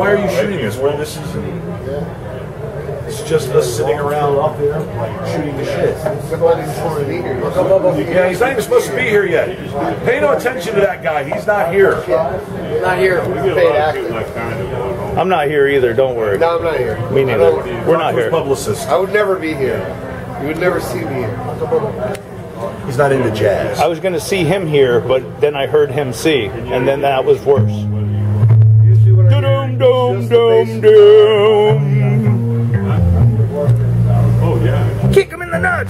Why are you shooting this? Well, this is it's just us sitting around up there shooting the shit. Somebody's supposed to be here. Yeah, he's not even supposed to be here yet. Pay no attention to that guy. He's not here. Not here. Paid actor. I'm not here either. Don't worry. No, I'm not here. Me neither. We're not His here. publicist. I would never be here. You would never see me here. He's not into jazz. I was going to see him here, but then I heard him see, and then that was worse. Oh, yeah. Kick him in the nuts.